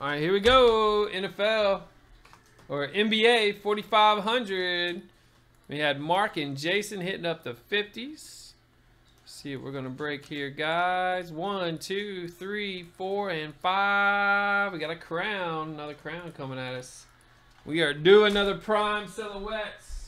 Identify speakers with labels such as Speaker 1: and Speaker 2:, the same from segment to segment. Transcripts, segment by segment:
Speaker 1: All right, here we go. NFL or NBA 4500. We had Mark and Jason hitting up the 50s. see what we're gonna break here, guys. One, two, three, four, and five. We got a crown, another crown coming at us. We are doing another prime silhouettes.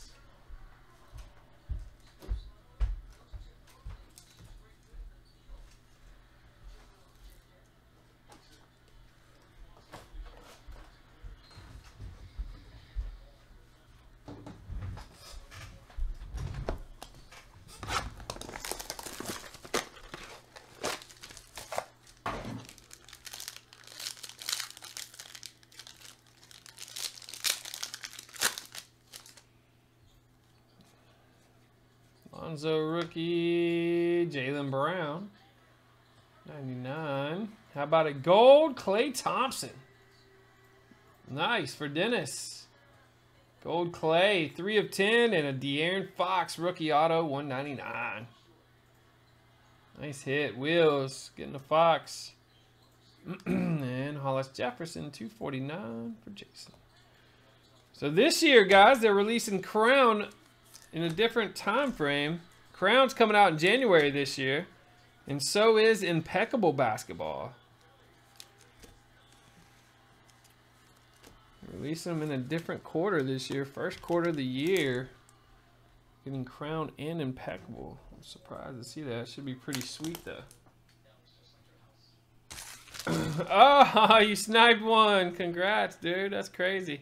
Speaker 1: Lonzo rookie, Jaylen Brown. 99. How about a gold, Klay Thompson? Nice for Dennis. Gold Klay, 3 of 10, and a De'Aaron Fox rookie auto, 199. Nice hit. Wheels, getting a Fox. and Hollis Jefferson, 249 for Jason. So this year, guys, they're releasing Crown in a different time frame. Crown's coming out in January this year, and so is Impeccable Basketball. Releasing them in a different quarter this year, first quarter of the year. Getting Crown and Impeccable. I'm surprised to see that. Should be pretty sweet though. oh, you sniped one. Congrats, dude. That's crazy.